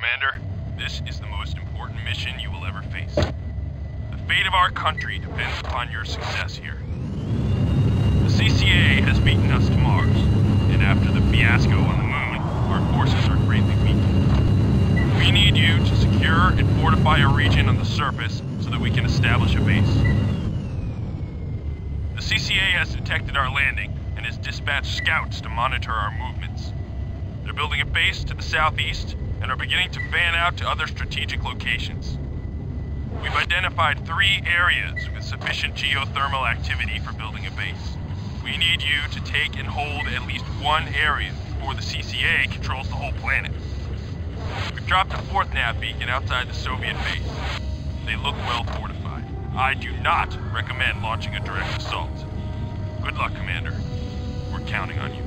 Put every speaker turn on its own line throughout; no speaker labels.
Commander, this is the most important mission you will ever face. The fate of our country depends upon your success here. The CCA has beaten us to Mars, and after the fiasco on the moon, our forces are greatly weakened. We need you to secure and fortify a region on the surface so that we can establish a base. The CCA has detected our landing and has dispatched scouts to monitor our movements. They're building a base to the southeast and are beginning to fan out to other strategic locations. We've identified three areas with sufficient geothermal activity for building a base. We need you to take and hold at least one area before the CCA controls the whole planet. We've dropped a fourth nav beacon outside the Soviet base. They look well fortified. I do not recommend launching a direct assault. Good luck, Commander. We're counting on you.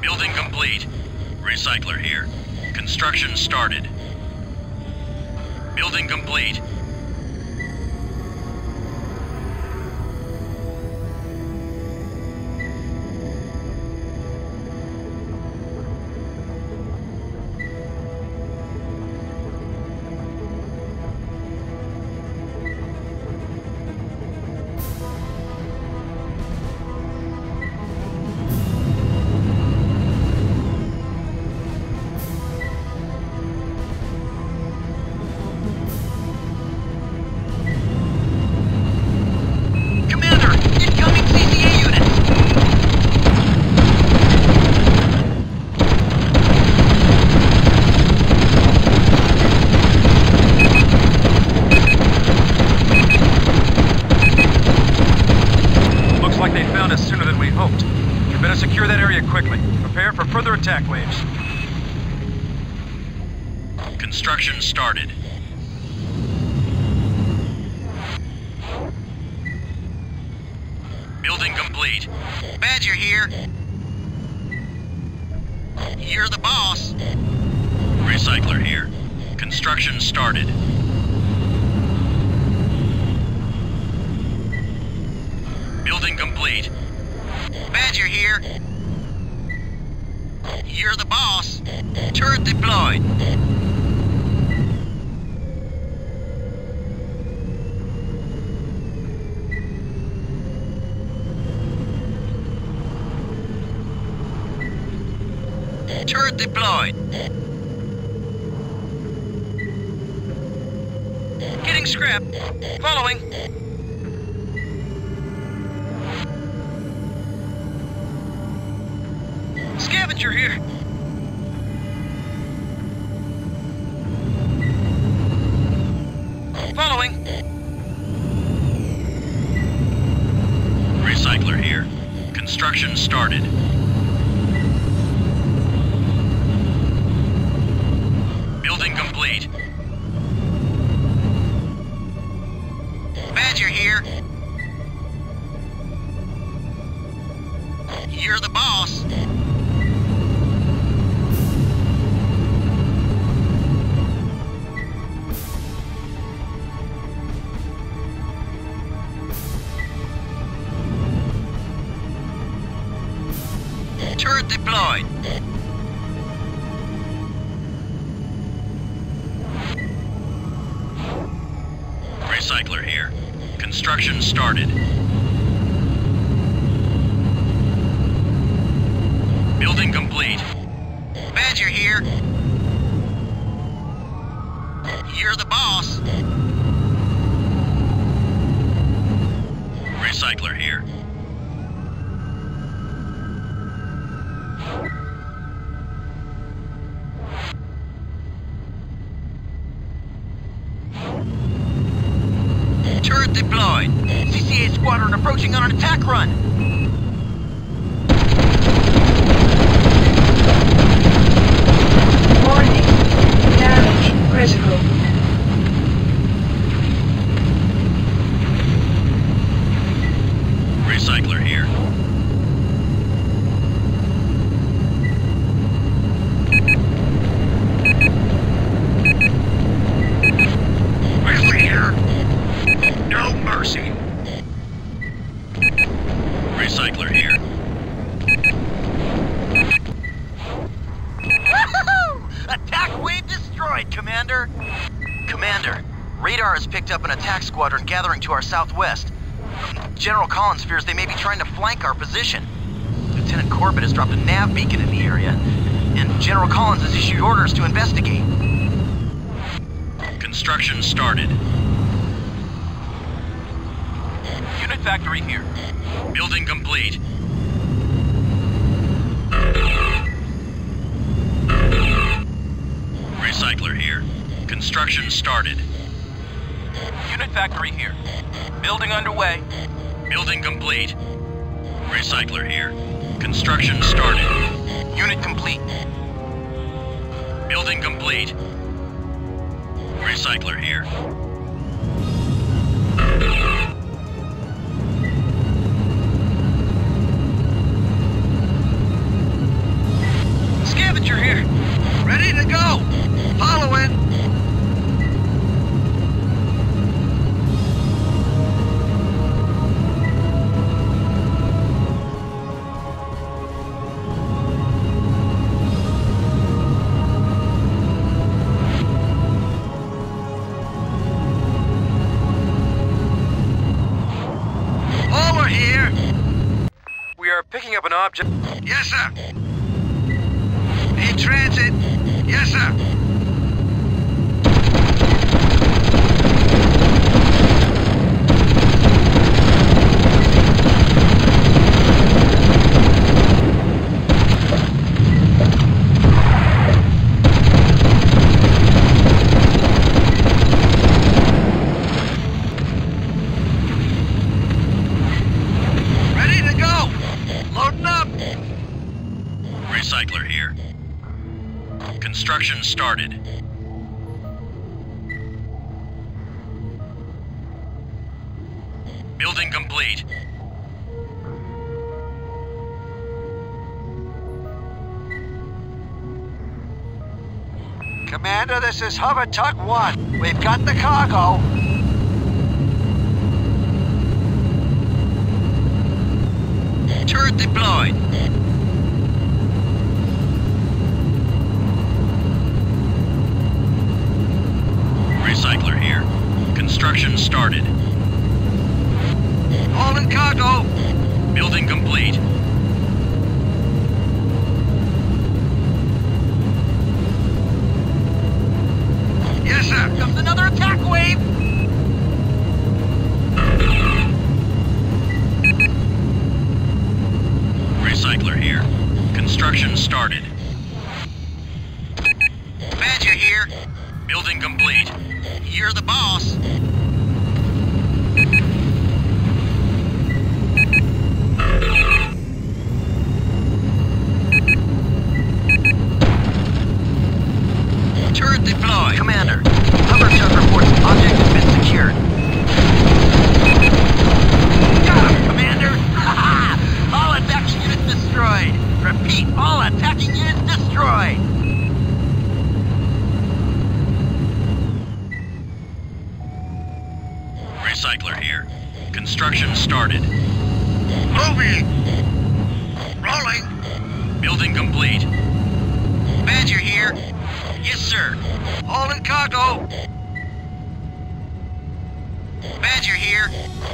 Building complete. Recycler here. Construction started. Building complete. Badger here. You're the boss. Recycler here. Construction started. Building complete. Badger here. You're the boss. Turret deployed. Turret deployed. Getting scrap. Following. Scavenger here. Following. Recycler here. Construction started. Deployed. Recycler here. Construction started.
Picked up an attack squadron gathering to our southwest. General Collins fears they may be trying to flank our position. Lieutenant Corbett has dropped a nav beacon in the area, and General Collins has issued orders to investigate.
Construction started.
Unit factory here.
Building complete. Recycler here. Construction started.
Unit factory here. Building underway.
Building complete. Recycler here. Construction started.
Unit complete.
Building complete. Recycler here.
Object.
Yes, sir. In transit. Yes, sir.
Started. Building complete.
Commander, this is Hover Tug 1. We've got the cargo. Turret deployed.
Started.
All in cargo.
Building complete. Here. Construction started.
Moving. Rolling.
Building complete.
Badger here. Yes, sir. All in cargo. Badger here.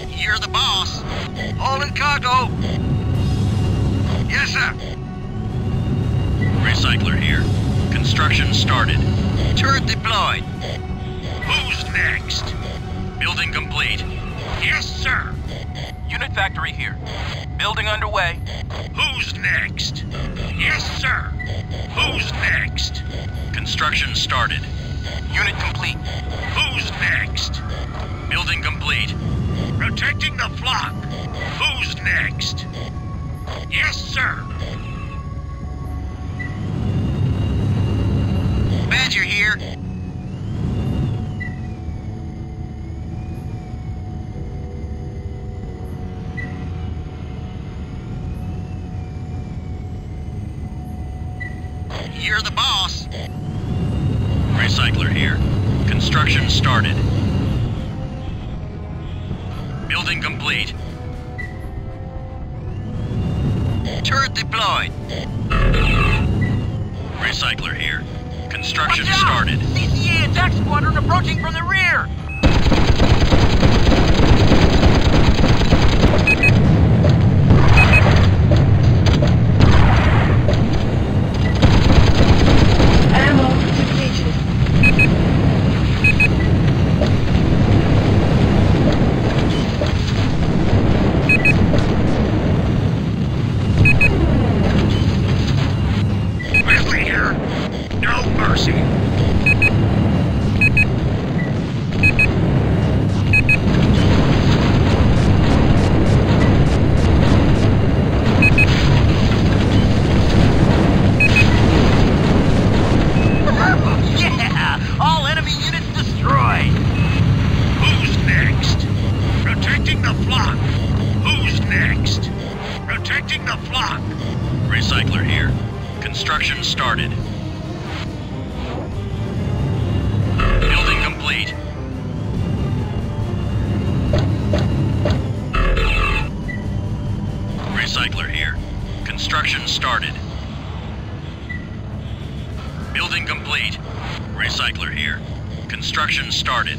You're the boss. All in cargo. Yes, sir.
Recycler here. Construction started.
Turret deployed.
Who's next? Building complete.
Yes, sir.
Unit factory here. Building underway.
Who's next?
Yes, sir.
Who's next? Construction started.
Unit complete.
Who's next? Building complete. Protecting the flock. Who's next? Yes, sir.
Badger here.
Recycler here. Construction started.
CCA attack squadron approaching from the rear!
Protecting the flock. Recycler here. Construction started. Building complete. Recycler here. Construction started. Building complete. Recycler here. Construction started.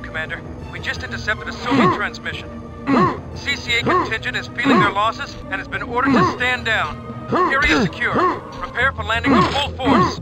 Job, Commander. We just intercepted a Soviet hmm. transmission. Hmm. CCA hmm. contingent is feeling their losses and has been ordered to stand down. Area secure. Prepare for landing with full force.